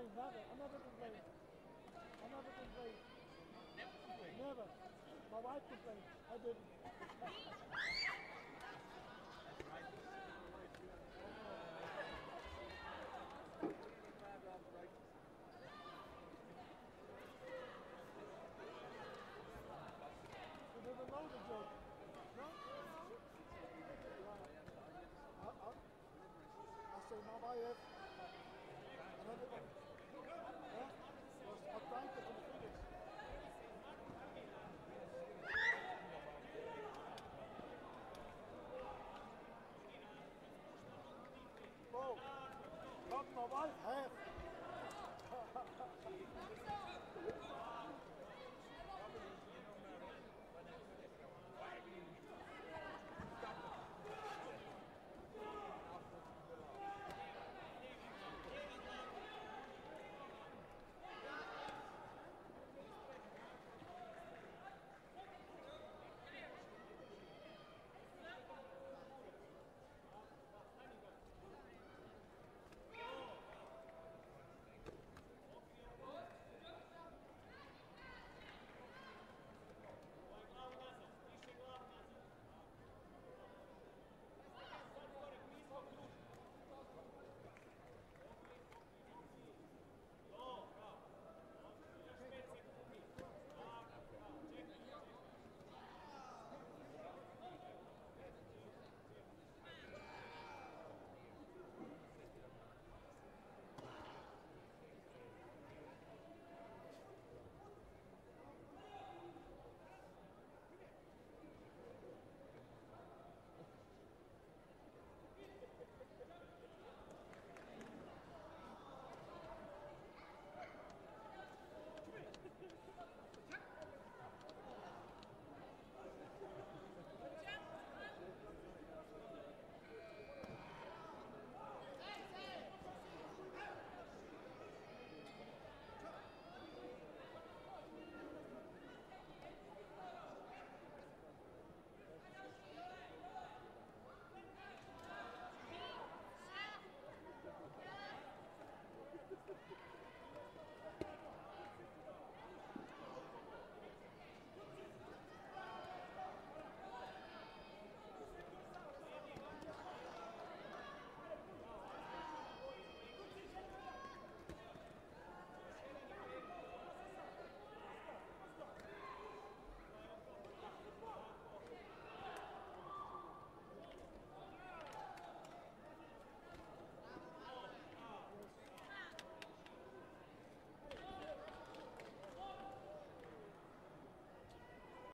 complained, never. I never complained. I never complained. Never complained. Never. My wife complained. I didn't. You never know the? I, I, I say my wife. Another one. De finish. My wife have.